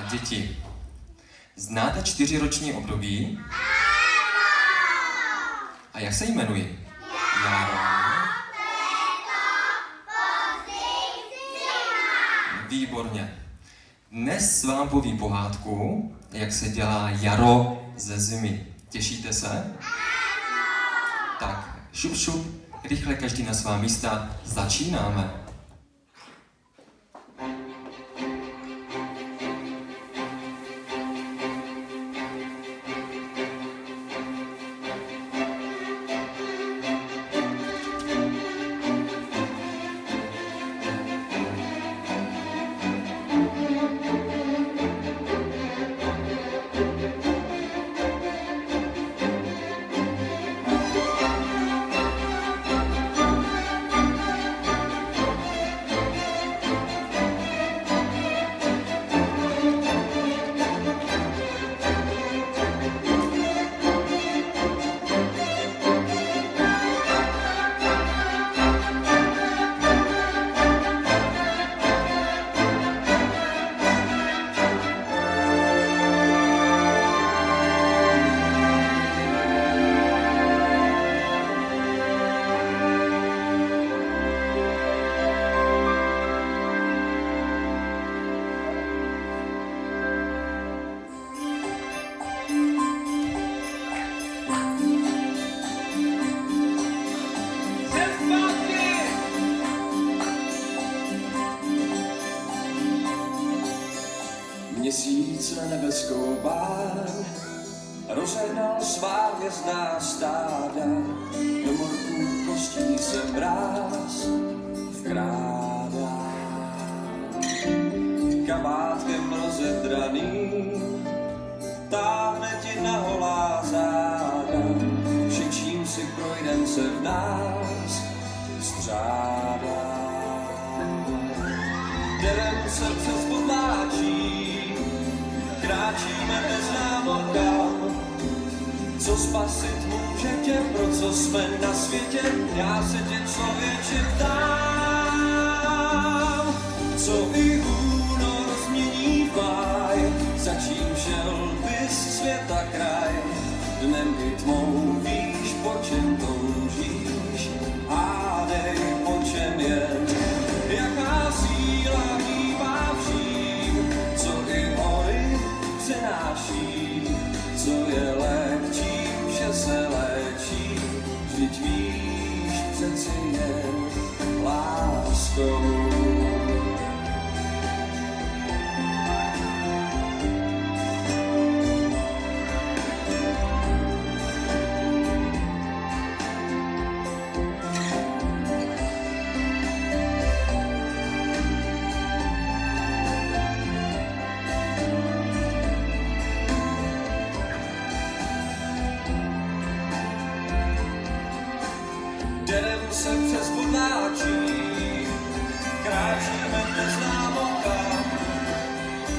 A děti, znáte čtyřiroční období? A jak se jmenují? Jaro. Výborně. Dnes vám povím pohádku, jak se dělá jaro ze zimy. Těšíte se? Tak, šup, šup, rychle každý na svá místa, začínáme. Měsíc na nebeskou báň rozehnal svá hvězdná stáda. Do morků kostí se mráz vkrádá. Kabátkem rozedraným táhne ti na holá záda. Všečím si projdem se v nás střádá. Jdem se přes kráčíme neznámo kam. Co spasit může tě, pro co jsme na světě, já se tě člověče ptám. Co i láskou. Kráčíme neznámo kam.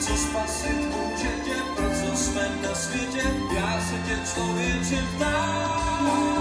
Co spasit může tě, pro co jsme na světě, já se tě člověče ptám.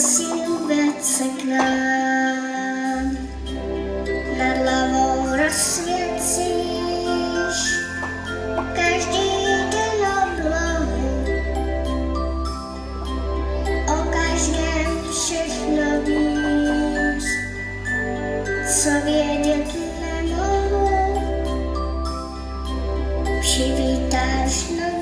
prosím, věd se k nám. Nad hlavou rozsvěcíš každý den oblohu. O každém všechno víš, co vědět nemohu. Přivítáš nám.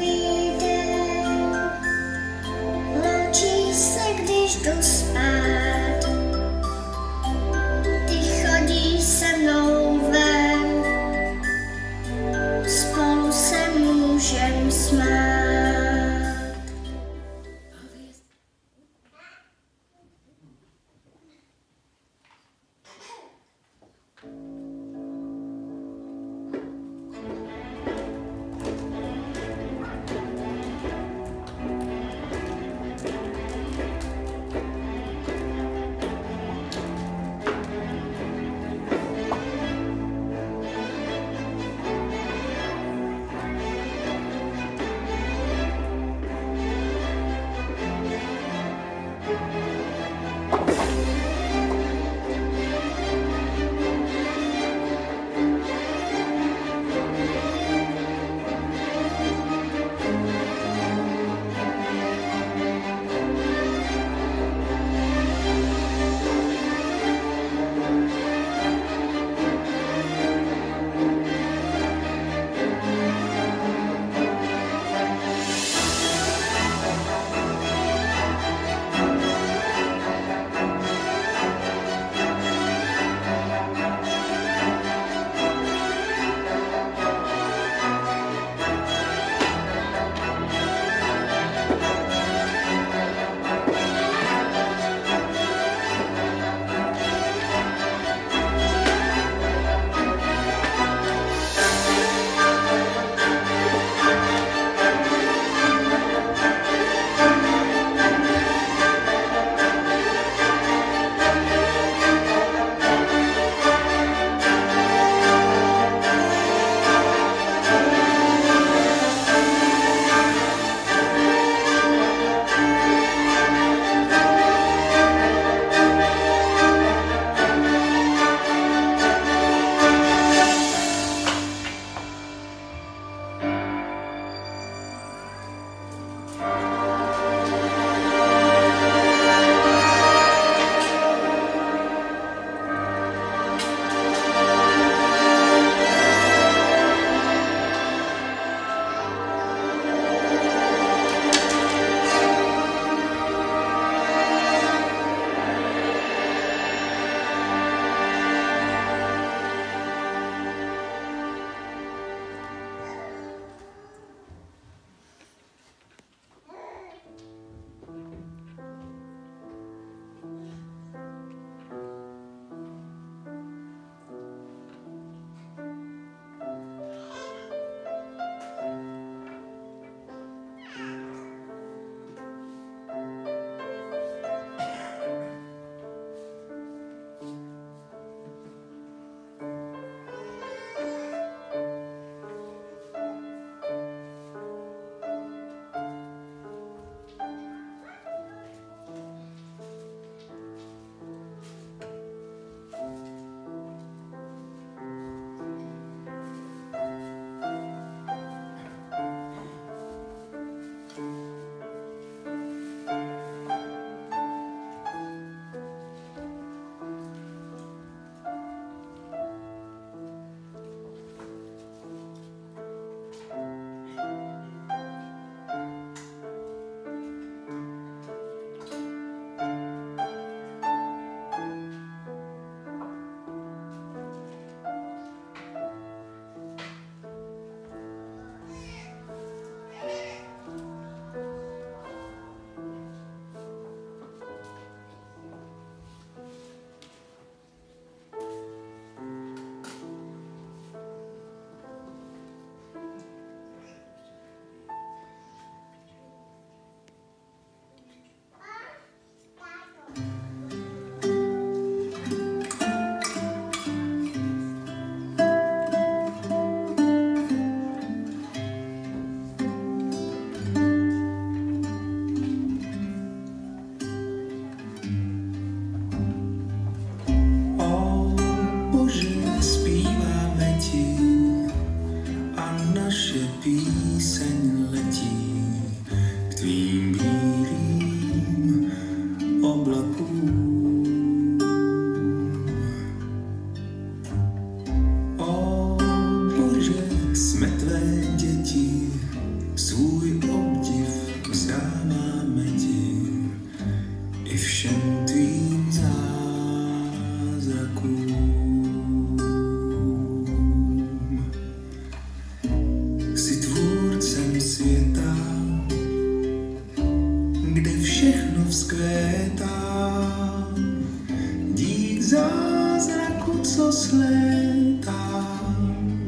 Zázraku, co slétá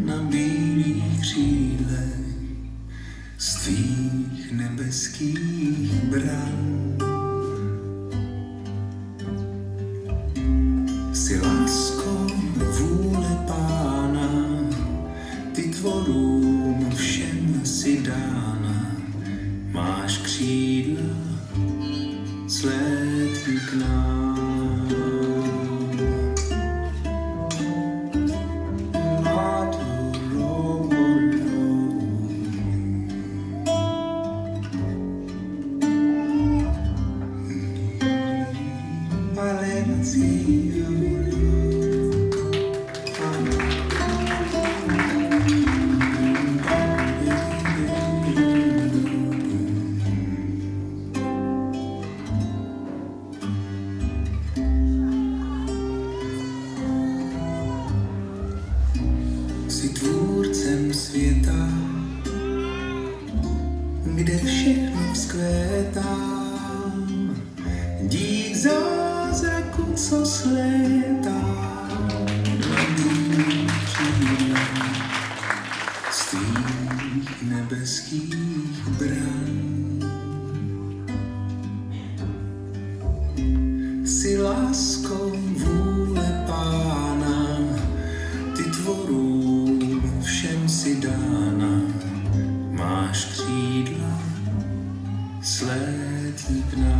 na bílých křídlech z tvých nebeských bran. Jsi lásko vůle pána, ty tvorům všem si dána, máš křídla, slétí k nám. Dík zázraku, co slétá z tvých nebeských bran. Jsi láskou vůle pána, ty tvorům všem si dána, máš křídla, slétí k nám.